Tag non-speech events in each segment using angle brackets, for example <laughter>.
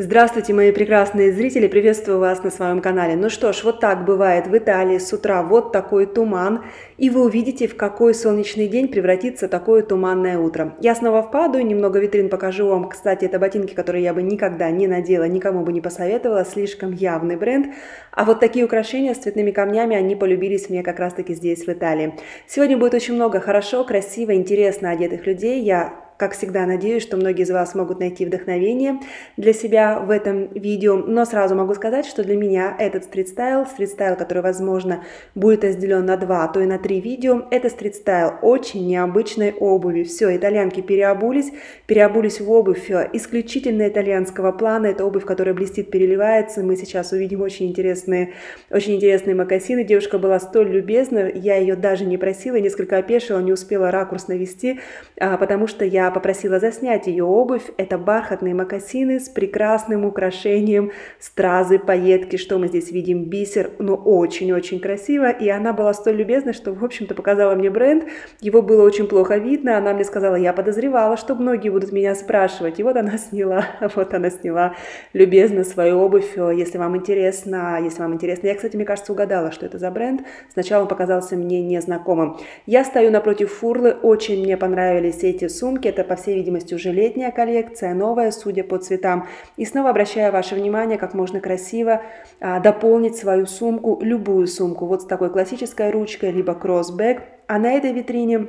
Здравствуйте, мои прекрасные зрители, приветствую вас на своем канале. Ну что ж, вот так бывает в Италии с утра, вот такой туман, и вы увидите, в какой солнечный день превратится такое туманное утро. Я снова впаду, немного витрин покажу вам. Кстати, это ботинки, которые я бы никогда не надела, никому бы не посоветовала, слишком явный бренд. А вот такие украшения с цветными камнями, они полюбились мне как раз таки здесь, в Италии. Сегодня будет очень много хорошо, красиво, интересно одетых людей. Я как всегда, надеюсь, что многие из вас смогут найти вдохновение для себя в этом видео. Но сразу могу сказать, что для меня этот стрит-стайл, стрит-стайл, который, возможно, будет разделен на два, а то и на три видео, это стрит-стайл очень необычной обуви. Все, итальянки переобулись, переобулись в обувь исключительно итальянского плана. Это обувь, которая блестит, переливается. Мы сейчас увидим очень интересные, очень интересные мокасины. Девушка была столь любезна, я ее даже не просила, несколько опешила, не успела ракурс навести, а, потому что я попросила заснять ее обувь. Это бархатные мокасины с прекрасным украшением стразы, пайетки, что мы здесь видим, бисер, но очень-очень красиво. И она была столь любезна, что, в общем-то, показала мне бренд. Его было очень плохо видно. Она мне сказала, я подозревала, что многие будут меня спрашивать. И вот она <laughs> сняла, вот она сняла любезно свою обувь. Если вам интересно, если вам интересно. Я, кстати, мне кажется, угадала, что это за бренд. Сначала он показался мне незнакомым. Я стою напротив фурлы. Очень мне понравились эти сумки. Это, по всей видимости, уже летняя коллекция, новая, судя по цветам. И снова обращаю ваше внимание, как можно красиво а, дополнить свою сумку, любую сумку, вот с такой классической ручкой, либо кроссбэк. А на этой витрине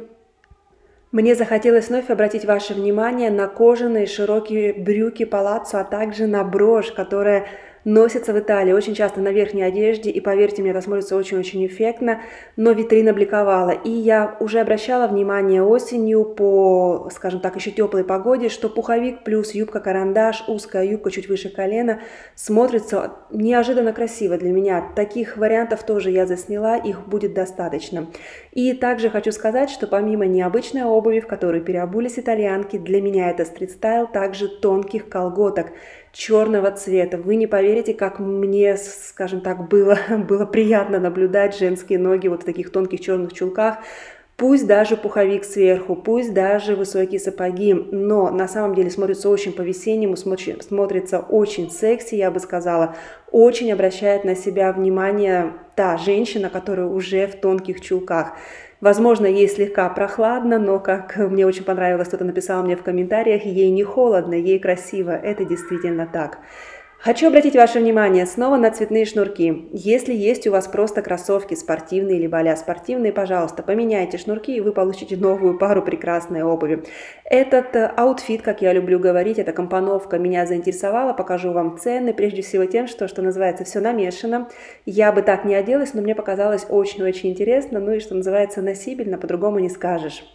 мне захотелось вновь обратить ваше внимание на кожаные широкие брюки палаццо, а также на брошь, которая носятся в Италии очень часто на верхней одежде, и поверьте мне, это смотрится очень-очень эффектно, но витрина бликовала. И я уже обращала внимание осенью по, скажем так, еще теплой погоде, что пуховик плюс юбка-карандаш, узкая юбка чуть выше колена смотрится неожиданно красиво для меня. Таких вариантов тоже я засняла, их будет достаточно. И также хочу сказать, что помимо необычной обуви, в которой переобулись итальянки, для меня это стрит-стайл, также тонких колготок черного цвета. Вы не поверите, как мне, скажем так, было, <laughs> было приятно наблюдать женские ноги вот в таких тонких черных чулках. Пусть даже пуховик сверху, пусть даже высокие сапоги, но на самом деле смотрится очень по-весеннему, смотрится очень секси, я бы сказала, очень обращает на себя внимание та женщина, которая уже в тонких чулках. Возможно, ей слегка прохладно, но, как мне очень понравилось, кто-то написал мне в комментариях, ей не холодно, ей красиво. Это действительно так. Хочу обратить ваше внимание снова на цветные шнурки. Если есть у вас просто кроссовки спортивные либо а спортивные, пожалуйста, поменяйте шнурки, и вы получите новую пару прекрасной обуви. Этот э, outfit, как я люблю говорить, эта компоновка меня заинтересовала. Покажу вам цены, прежде всего тем, что, что называется, все намешано. Я бы так не оделась, но мне показалось очень-очень интересно, ну и, что называется, носибельно, по-другому не скажешь.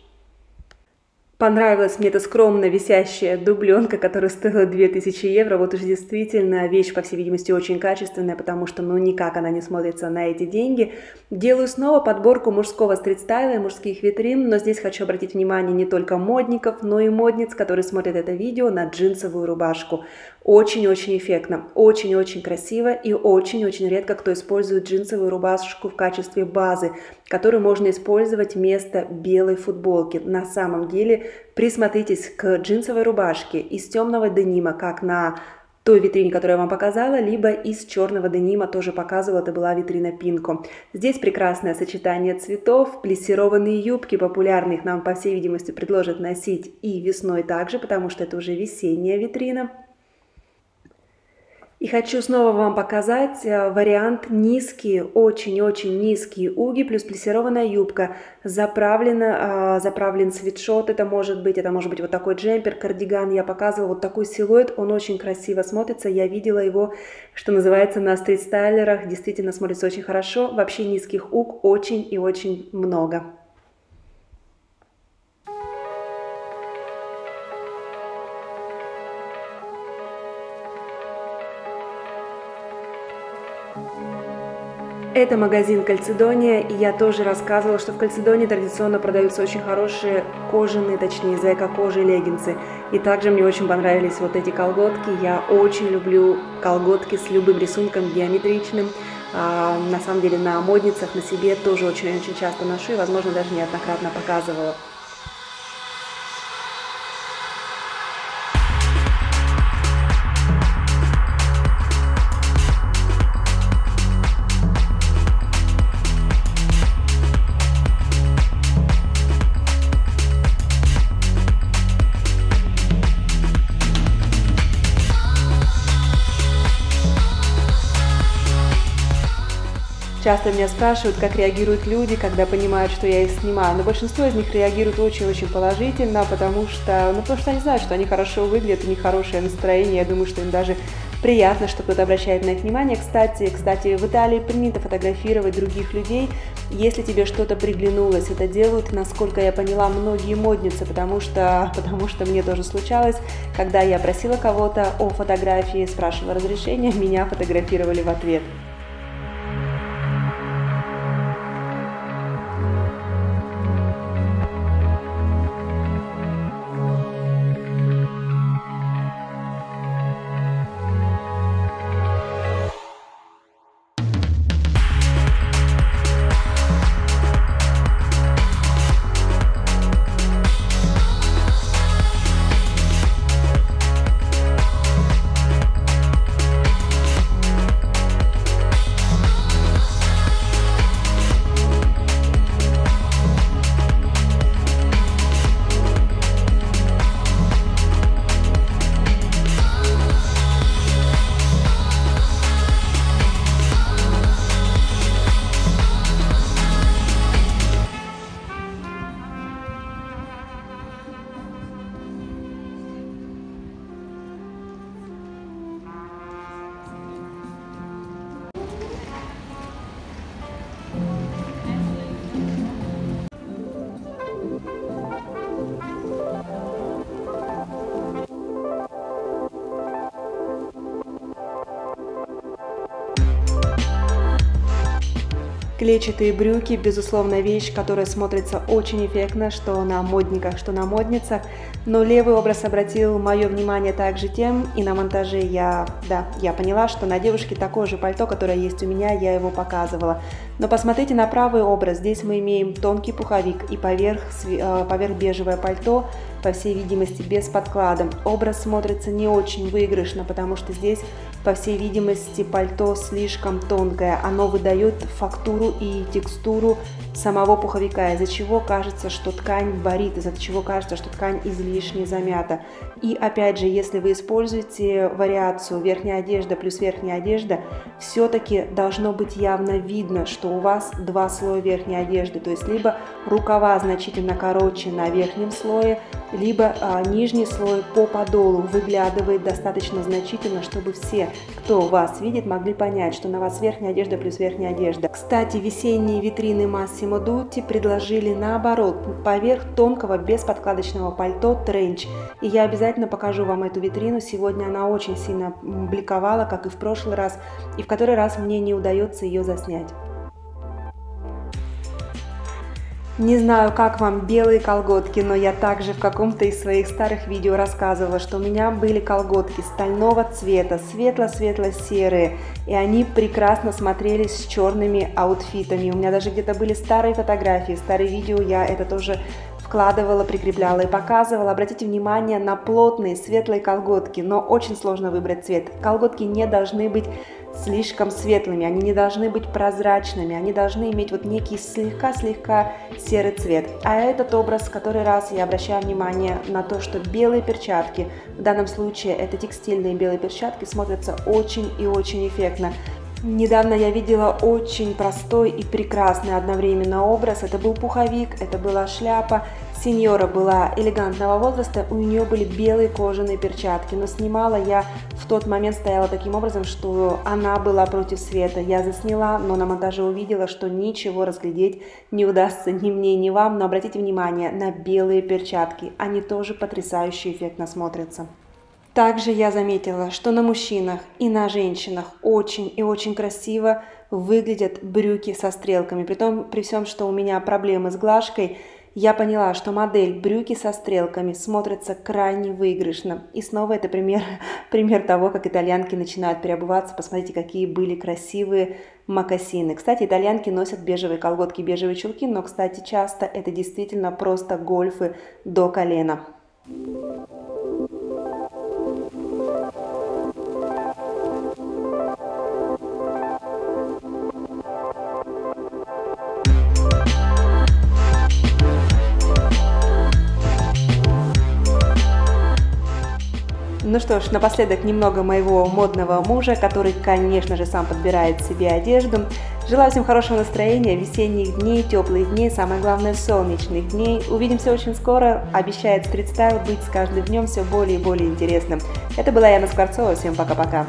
Понравилась мне эта скромно висящая дубленка, которая стоила 2000 евро. Вот уж действительно вещь, по всей видимости, очень качественная, потому что ну никак она не смотрится на эти деньги. Делаю снова подборку мужского стрит-стайла и мужских витрин, но здесь хочу обратить внимание не только модников, но и модниц, которые смотрят это видео на джинсовую рубашку. Очень-очень эффектно, очень-очень красиво и очень-очень редко кто использует джинсовую рубашку в качестве базы, которую можно использовать вместо белой футболки. На самом деле присмотритесь к джинсовой рубашке из темного денима, как на той витрине, которую я вам показала, либо из черного денима тоже показывала, это была витрина Пинко. Здесь прекрасное сочетание цветов, плессированные юбки, популярных нам, по всей видимости, предложат носить и весной также, потому что это уже весенняя витрина. И хочу снова вам показать э, вариант низкие, очень-очень низкие уги плюс плессированная юбка. Заправлена, заправлен свитшот, это может быть, это может быть вот такой джемпер, кардиган. Я показывала вот такой силуэт, он очень красиво смотрится. Я видела его, что называется, на стрит-стайлерах. Действительно смотрится очень хорошо. Вообще низких уг очень и очень много. Это магазин Кальцедония, и я тоже рассказывала, что в Кальцедонии традиционно продаются очень хорошие кожаные, точнее, из эко-кожи леггинсы. И также мне очень понравились вот эти колготки. Я очень люблю колготки с любым рисунком геометричным. А, на самом деле на модницах, на себе тоже очень-очень часто ношу и, возможно, даже неоднократно показывала. Часто меня спрашивают, как реагируют люди, когда понимают, что я их снимаю. Но большинство из них реагируют очень-очень положительно, потому что, ну, потому что они знают, что они хорошо выглядят, у них хорошее настроение. Я думаю, что им даже приятно, что кто-то обращает на их внимание. Кстати, кстати, в Италии принято фотографировать других людей, если тебе что-то приглянулось. Это делают, насколько я поняла, многие модницы, потому что, <laughs> потому что мне тоже случалось, когда я просила кого-то о фотографии, спрашивала разрешения, <laughs> меня фотографировали в ответ. Клетчатые брюки, безусловно, вещь, которая смотрится очень эффектно, что на модниках, что на модницах. Но левый образ обратил мое внимание также тем, и на монтаже я, да, я поняла, что на девушке такое же пальто, которое есть у меня, я его показывала. Но посмотрите на правый образ. Здесь мы имеем тонкий пуховик и поверх, э, поверх бежевое пальто, по всей видимости, без подклада. Образ смотрится не очень выигрышно, потому что здесь, по всей видимости, пальто слишком тонкое. Оно выдает фактуру и текстуру самого пуховика, из-за чего кажется, что ткань борит, из-за чего кажется, что ткань излишне замята. И опять же, если вы используете вариацию верхняя одежда плюс верхняя одежда, все-таки должно быть явно видно, что у вас два слоя верхней одежды, то есть либо рукава значительно короче на верхнем слое, либо а, нижний слой по подолу выглядывает достаточно значительно, чтобы все, кто вас видит, могли понять, что на вас верхняя одежда плюс верхняя одежда. Кстати, весенние витрины Massimo Dutti предложили наоборот, поверх тонкого бесподкладочного пальто тренч. И я обязательно покажу вам эту витрину. Сегодня она очень сильно бликовала, как и в прошлый раз, и в который раз мне не удается ее заснять. Не знаю, как вам белые колготки, но я также в каком-то из своих старых видео рассказывала, что у меня были колготки стального цвета, светло-светло-серые, и они прекрасно смотрелись с черными аутфитами. У меня даже где-то были старые фотографии, старые видео, я это тоже вкладывала, прикрепляла и показывала. Обратите внимание на плотные светлые колготки, но очень сложно выбрать цвет. Колготки не должны быть слишком светлыми, они не должны быть прозрачными, они должны иметь вот некий слегка-слегка серый цвет. А этот образ, который раз я обращаю внимание на то, что белые перчатки, в данном случае это текстильные белые перчатки, смотрятся очень и очень эффектно. Недавно я видела очень простой и прекрасный одновременно образ. Это был пуховик, это была шляпа. Сеньора была элегантного возраста, у нее были белые кожаные перчатки, но снимала я в тот момент стояла таким образом, что она была против света. Я засняла, но на монтаже увидела, что ничего разглядеть не удастся ни мне, ни вам. Но обратите внимание на белые перчатки, они тоже потрясающе эффектно смотрятся. Также я заметила, что на мужчинах и на женщинах очень и очень красиво выглядят брюки со стрелками. При том, при всем, что у меня проблемы с глажкой, я поняла, что модель брюки со стрелками смотрится крайне выигрышно. И снова это пример, <laughs> пример того, как итальянки начинают переобуваться. Посмотрите, какие были красивые мокасины. Кстати, итальянки носят бежевые колготки, бежевые чулки, но, кстати, часто это действительно просто гольфы до колена. Ну что ж, напоследок немного моего модного мужа, который, конечно же, сам подбирает себе одежду. Желаю всем хорошего настроения, весенних дней, теплых дней, самое главное солнечных дней. Увидимся очень скоро. Обещает стрит-стайл быть с каждым днем все более и более интересным. Это была Яна Скворцова. Всем пока-пока.